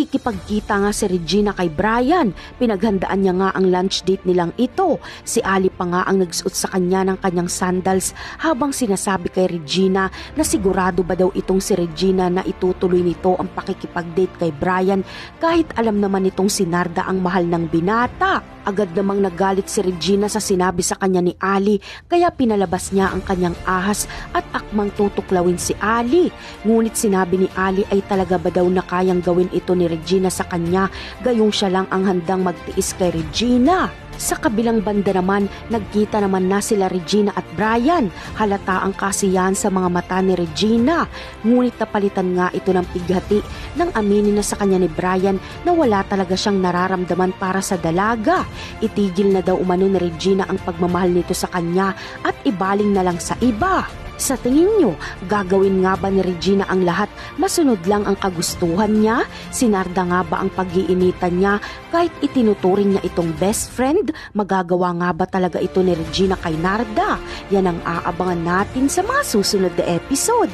Nakikipagkita nga si Regina kay Brian. Pinaghandaan niya nga ang lunch date nilang ito. Si Ali pa nga ang nagsuot sa kanya ng kanyang sandals habang sinasabi kay Regina na sigurado ba daw itong si Regina na itutuloy nito ang pakikipag-date kay Brian kahit alam naman itong si Narda ang mahal ng binata. Agad namang nagalit si Regina sa sinabi sa kanya ni Ali kaya pinalabas niya ang kanyang ahas at akmang tutuklawin si Ali. Ngunit sinabi ni Ali ay talaga ba daw na kayang gawin ito ni Regina sa kanya gayong siya lang ang handang magtiis kay Regina. Sa kabilang banda naman, nagkita naman na sila Regina at Brian. Halata ang kasiyahan sa mga mata ni Regina. Ngunit napalitan nga ito ng pighati nang aminin na sa kanya ni Brian na wala talaga siyang nararamdaman para sa dalaga. Itigil na daw umano ni Regina ang pagmamahal nito sa kanya at ibaling na lang sa iba. Sa tingin nyo, gagawin nga ba ni Regina ang lahat masunod lang ang kagustuhan niya? Sinarda nga ba ang pag-iinitan niya kahit itinuturing niya itong best friend? Magagawa nga ba talaga ito ni Regina kay Narda? Yan ang aabangan natin sa mga susunod na episode.